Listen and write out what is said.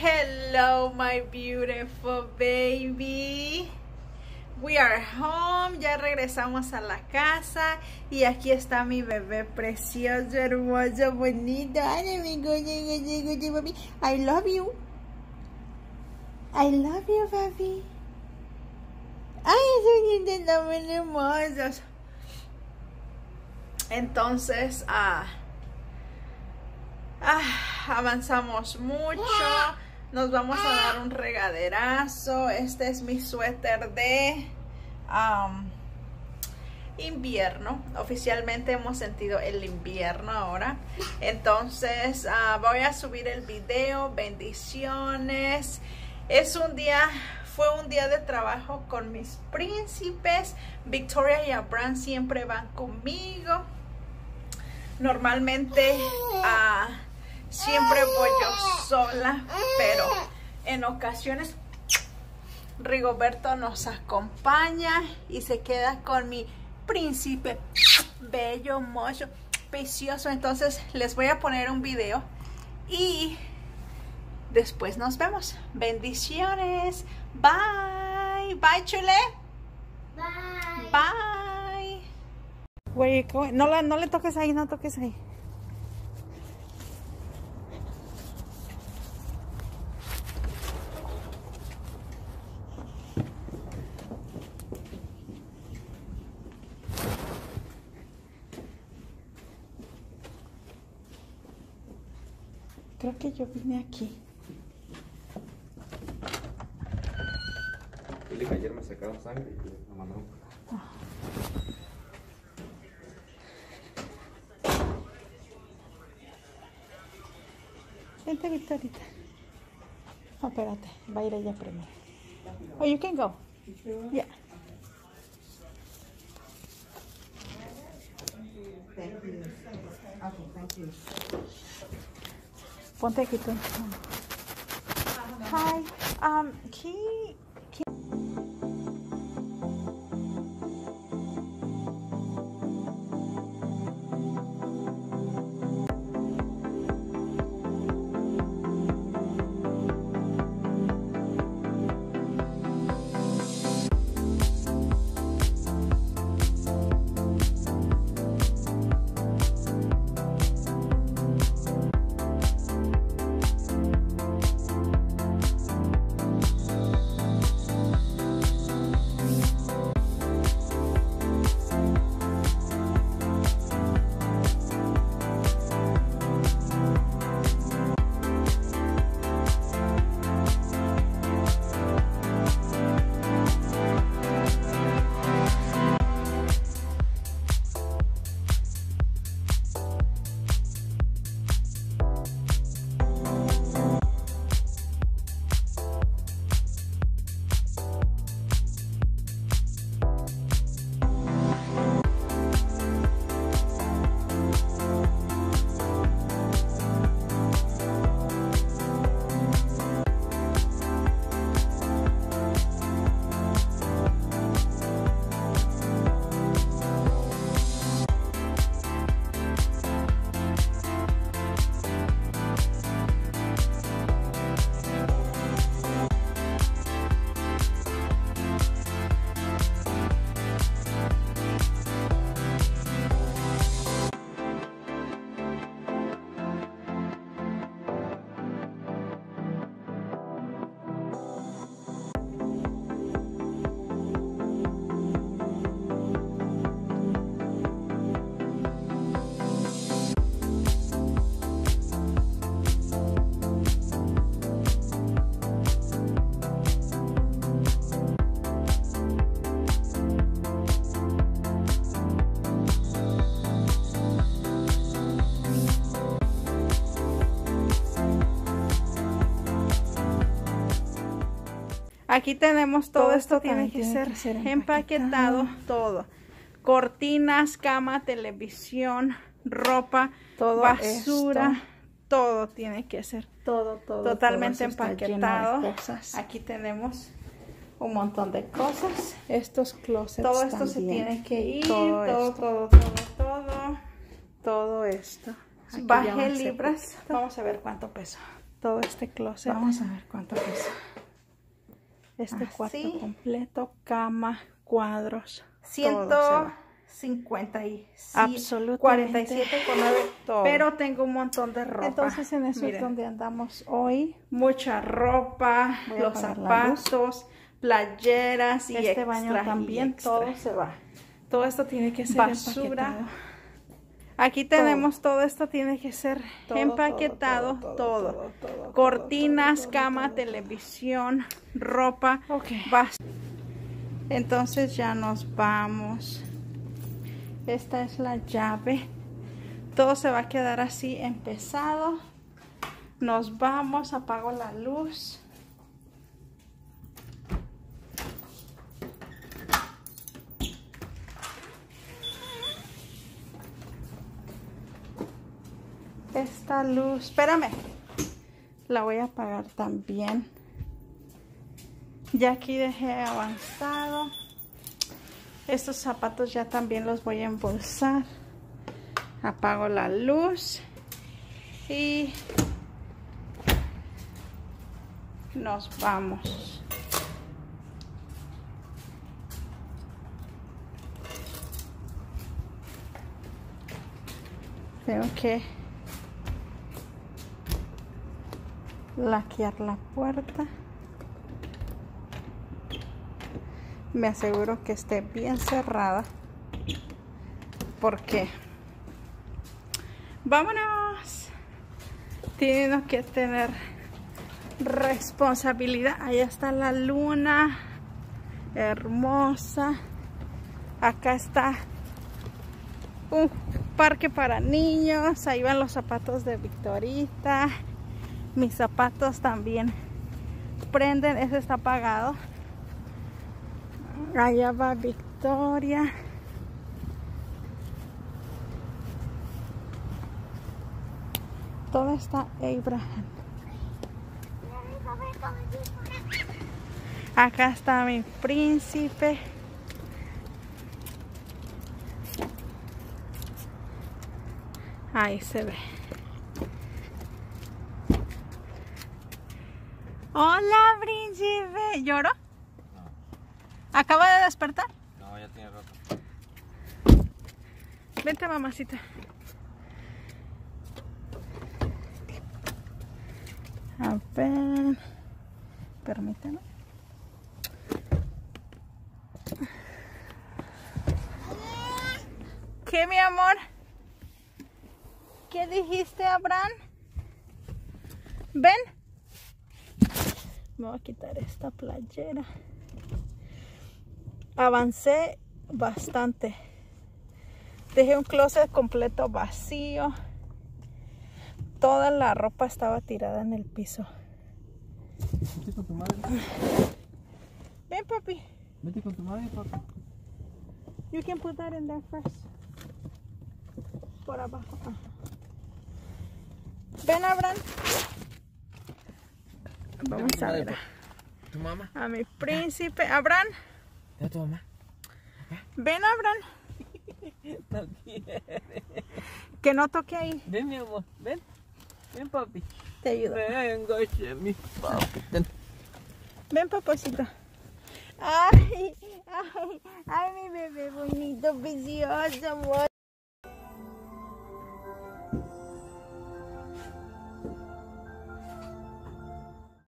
Hello, my beautiful baby. We are home, ya regresamos a la casa y aquí está mi bebé precioso, hermoso, bonito. I love you. I love you, baby. Ay, son muy hermosos. Entonces, ah, ah, avanzamos mucho. Nos vamos a dar un regaderazo. Este es mi suéter de invierno. Oficialmente hemos sentido el invierno ahora. Entonces ah, voy a subir el video. Bendiciones. Es un día, fue un día de trabajo con mis príncipes. Victoria y Abraham siempre van conmigo. Normalmente... Uh, Siempre voy yo sola, pero en ocasiones Rigoberto nos acompaña y se queda con mi príncipe bello, mocho, precioso. Entonces les voy a poner un video y después nos vemos. Bendiciones. Bye. Bye, chule. Bye. Bye. No, no le toques ahí, no toques ahí. Creo que yo vine aquí. Dile que ayer me sacaron sangre y me mandaron ah. Vente, Victorita. No, espérate. Va a ir ella primero. Oh, you can go. Yeah. Thank you. Okay, thank you. Ponte aquí tú. Hi. Um, can Aquí tenemos todo, esto, tiene, que, ser empaquetado, todo. Cortinas, cama, televisión, ropa, todo basura, todo tiene que ser todo, todo totalmente empaquetado. Aquí tenemos un montón de cosas. Estos closets Todo esto se tiene que ir, todo, todo, todo, todo, todo, esto. Baje libras. Vamos a ver cuánto pesa. todo este closet. Vamos a ver cuánto pesa. Este Así. cuarto completo, cama, cuadros. Ciento todo se va. cincuenta y Absolutamente. 47 con 9. Todo. Pero tengo un montón de ropa. Entonces en eso es Miren, donde andamos hoy. mucha ropa, los zapatos, playeras y este extra baño y también, extra. todo se va. Todo esto tiene que ser Basura. empaquetado. Aquí tenemos todo. esto tiene que ser Todo, empaquetado, todo, Cortinas, cama, televisión, ropa. Ok. bas- Entonces ya nos vamos. Esta es la llave. Todo se va a quedar así empezado. Nos vamos, apago la luz. Esta luz, espérame. La voy a apagar también. Ya aquí dejé avanzado. Estos zapatos ya también los voy a embolsar. Apago la luz. Y nos vamos. Tengo que laquear la puerta. Me aseguro que esté bien cerrada. Porque vámonos. Tiene que tener responsabilidad. Ahí está la luna. Hermosa. Acá está un parque para niños. Ahí van los zapatos de Victorita. Mis zapatos también prenden. Ese está apagado. Allá va Victoria. Todo está Abraham. Acá está mi príncipe. Ahí se ve. Hola, príncipe. ¿Lloro? ¿Acaba de despertar? No, ya tiene rato. Vente, mamacita. A ver. Permíteme. ¿Qué, mi amor? ¿Qué dijiste, Abraham? Ven. Me voy a quitar esta playera. Avancé bastante. Dejé un closet completo vacío. Toda la ropa estaba tirada en el piso. Vete con tu madre. Ven, papi. Vete con tu madre, papá. You can put that in there first. Por abajo. Ven, Abraham. Vamos a ver ¿Tu mamá? a mi príncipe. Abraham. ¿Ya tu mamá? Ven, Abraham. No quiere. Que no toque ahí. Ven, mi amor. Ven. Ven, papi. Te ayudo. Ven, mi papi. Ven. Ven, papacito. Ay, ay, ay, mi bebé bonito, precioso, amor.